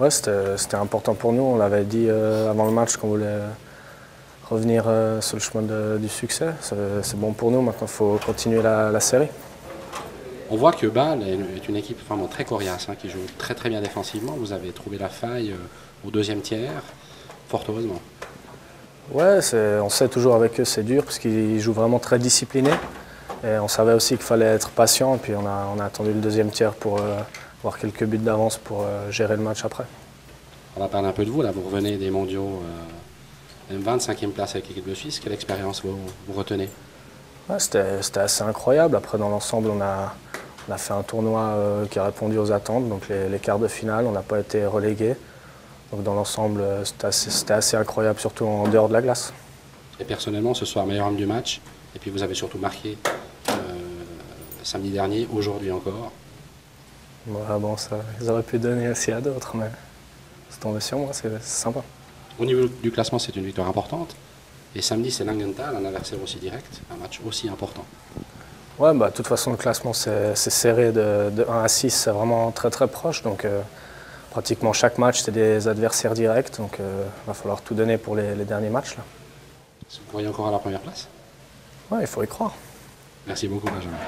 Ouais, c'était important pour nous. On l'avait dit euh, avant le match qu'on voulait revenir euh, sur le chemin de, du succès. C'est bon pour nous. Maintenant, il faut continuer la, la, série. On voit que Bâle est une équipe vraiment très coriace, hein, qui joue très très bien défensivement. Vous avez trouvé la faille euh, au deuxième tiers, fort heureusement. Ouais, on sait toujours avec eux c'est dur parce qu'ils jouent vraiment très disciplinés. Et on savait aussi qu'il fallait être patient. Puis on a, on a attendu le deuxième tiers pour avoir quelques buts d'avance pour euh, gérer le match après. On va parler un peu de vous. Là, vous revenez des mondiaux M20, 5e place avec l'équipe de Suisse. Quelle expérience vous, vous retenez? Ouais, C'était assez incroyable. Après, dans l'ensemble, on a, on a, fait un tournoi euh, qui a répondu aux attentes. Donc, les, les quarts de finale, on n'a pas été relégués. Donc, dans l'ensemble, euh, c'était assez, assez, incroyable, surtout en dehors de la glace. Et personnellement, ce soir, meilleur homme du match. Et puis, vous avez surtout marqué euh, samedi dernier, aujourd'hui encore. Ouais, bon, ça, ils auraient pu donner aussi à d'autres, mais c'est tombé sur moi, c'est sympa. Au niveau du classement, c'est une victoire importante. Et samedi, c'est Langenthal, un adversaire aussi direct, un match aussi important. Ouais, bah, de toute façon, le classement, c'est serré de, de, 1 à 6, c'est vraiment très très proche. Donc, euh, pratiquement chaque match, c'est des adversaires directs. Donc, il euh, va falloir tout donner pour les, les derniers matchs. Là. Vous croyez encore à la première place? Ouais, il faut y croire. Merci beaucoup, Benjamin.